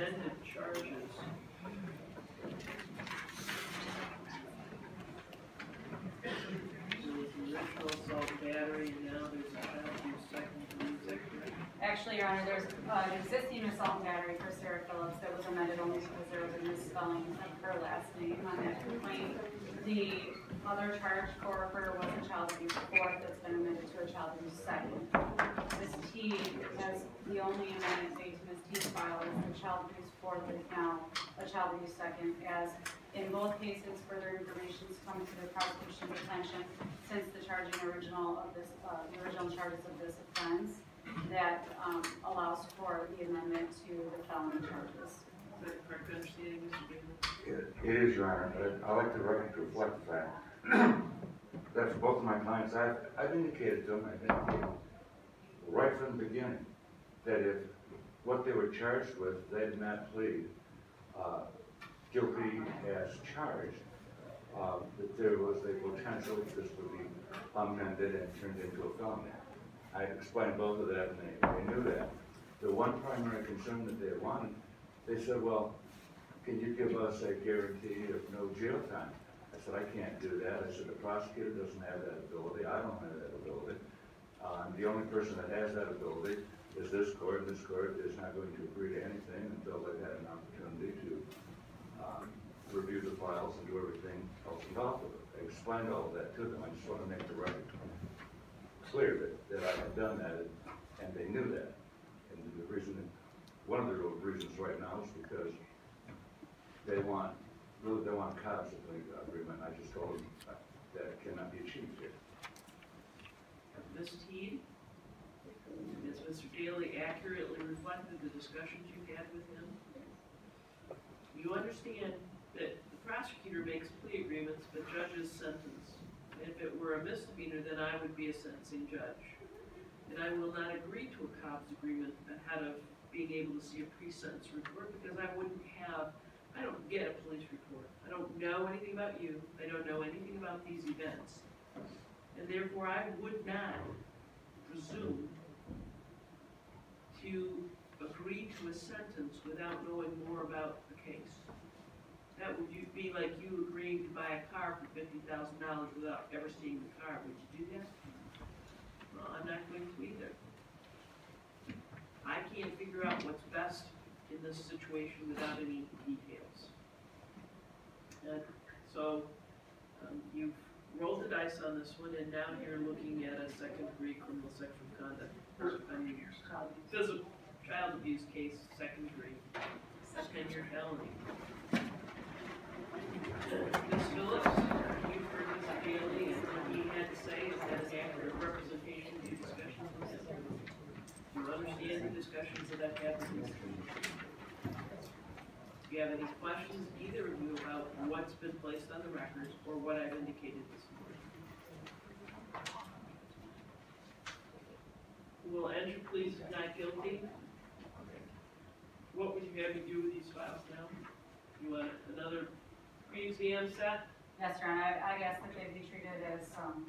charges. Actually, Your Honor, there's uh, an existing assault battery for Sarah Phillips that was amended only because there was a misspelling of her last name on that complaint. The other charge for her was a child abuse fourth that's been amended to a child abuse second. Ms. T has, the only amendment made to Ms. T's file is the child abuse fourth is now a child abuse second, as in both cases, further information has come to the prosecution's attention since the charging original of this, uh, the original charges of this offense that um, allows for the amendment to the felony charges. Is that correct understanding, Mr. Gaylor? It it is, Your Honor, but I like the record to reflect the fact that for both of my clients, I've, I've indicated to them, I've indicated right from the beginning, that if what they were charged with, they did not plead uh, guilty as charged, uh, that there was a potential that this would be amended and turned into a felony. I explained both of that, and they, they knew that. The one primary concern that they wanted, they said, well, can you give us a guarantee of no jail time? I said, I can't do that. I said, the prosecutor doesn't have that ability. I don't have that ability. And the only person that has that ability is this court, this court is not going to agree to anything until they've had an opportunity to, um, review the files and do everything else involved with it. I explained all of that to them. I just want to make the record clear that, that I had done that, and they knew that. And the reason, one of the reasons right now is because they want, they want to plea agreement, I just told them that cannot be achieved here. Ms. Teed? Has Mr. Daly accurately reflected the discussions you had with him? You understand that the prosecutor makes plea agreements, but judges sentence. If it were a misdemeanor, then I would be a sentencing judge. And I will not agree to a Cobbs agreement ahead of being able to see a pre-sentence report because I wouldn't have, I don't get a police report. I don't know anything about you. I don't know anything about these events. And therefore, I would not presume to agree to a sentence without knowing more about the case. That would be like you agreeing to buy a car for fifty thousand dollars without ever seeing the car. Would you do that? Well, I'm not going to either. I can't figure out what's best in this situation without any details. And so, um, you've rolled the dice on this one, and now you're looking at a second degree criminal sexual conduct. I mean, physical, child abuse case, second degree, ten-year felony. Ms. Phillips, you've heard Mr. Daly, and what he had to say, is that an accurate representation of the discussions with him? Do you understand the discussions that I've had with Mr. Do you have any questions, either of you, about what's been placed on the record or what I've indicated this morning? Will Andrew please not guilty? What would you have me do with these files now? You want another pre-exam set? Yes, Your Honor, I, I ask that they be treated as, um,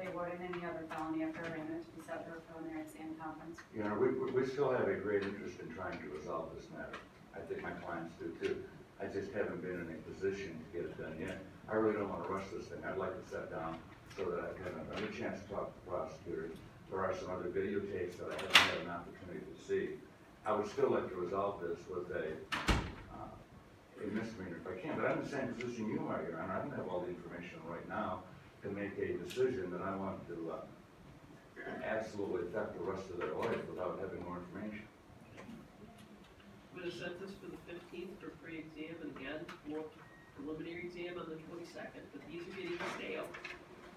they would in any other felony if they're in it to be set for a preliminary exam conference. You know, we, we- we still have a great interest in trying to resolve this matter. I think my clients do too. I just haven't been in a position to get it done yet. I really don't want to rush this thing. I'd like to sit down so that I can have a chance to talk to the prosecutor. There are some other videotapes that I haven't had an opportunity to see. I would still like to resolve this with a, uh, a misdemeanor if I can, but I'm in the same position you are, Your Honor. I don't have all the information right now to make a decision that I want to, uh, absolutely affect the rest of their life without having more information. I'm gonna for the fifteenth for pre-exam and again for preliminary exam on the twenty-second, but these are getting stale.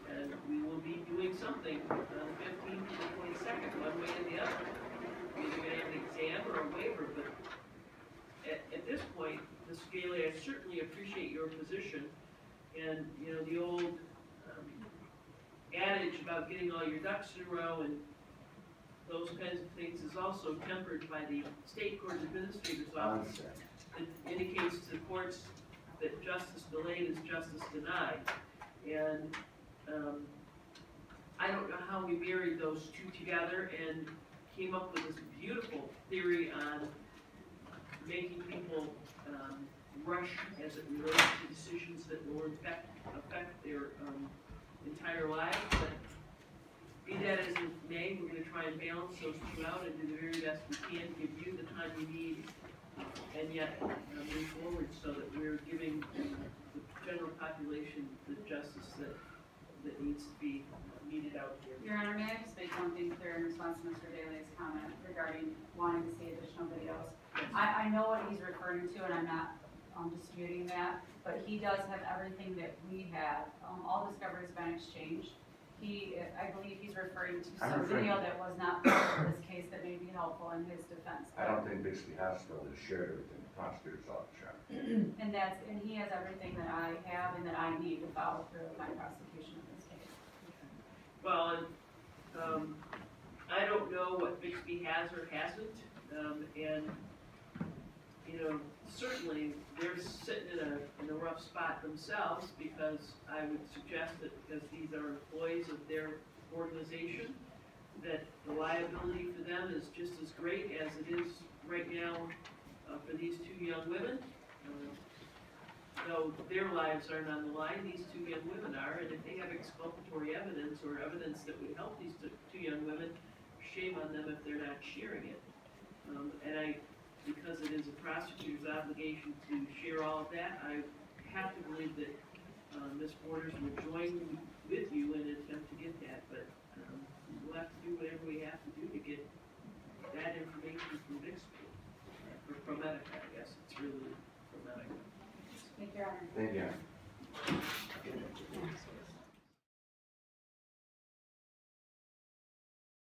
And we will be doing something on the fifteenth to the twenty-second, one way or the other. We're Either gonna have an exam or a waiver, but at, at this point, Mr. Gailey, I certainly appreciate your position. And, you know, the old, um, adage about getting all your ducks in a row and those kinds of things is also tempered by the state court administrator's office. It indicates to the courts that justice delayed is justice denied. And, um, I don't know how we married those two together and came up with this beautiful theory on making people, um, rush as it relates to decisions that will affect, affect their, um, entire lives, but be that as it may, we're gonna try and balance those two out and do the very best we can, give you the time you need, and yet, uh, move forward so that we're giving the general population the justice that, that needs to be meted out here. Your Honor, may I just make one thing clear in response to Mr. Daly's comment regarding wanting to see additional videos? I, I know what he's referring to, and I'm not um, disputing that, but he does have everything that we have. Um, all discovery's been exchanged. He, I believe he's referring to I'm some referring- video that was not part of this case that may be helpful in his defense. I don't think Bixby Hospital has shared everything the prosecutor's office shared. And that's, and he has everything that I have and that I need to follow through with my prosecution of this case. Well, and, um, I don't know what Bixby has or hasn't, um, and, you know, certainly, they're sitting in a, in a rough spot themselves, because I would suggest that because these are employees of their organization, that the liability for them is just as great as it is right now, uh, for these two young women. Uh, Though their lives aren't on the line, these two young women are, and if they have exculpatory evidence or evidence that would help these two, young women, shame on them if they're not sharing it. Um, and I, because it is a prosecutor's obligation to share all of that, I have to believe that, uh, Ms. Borders would join with you in an attempt to get that, but, um, we'll have to do whatever we have to do to get that information from Bixby, or from ProMedica, I guess, it's really from ProMedica. Thank you, Your Honor. Thank you.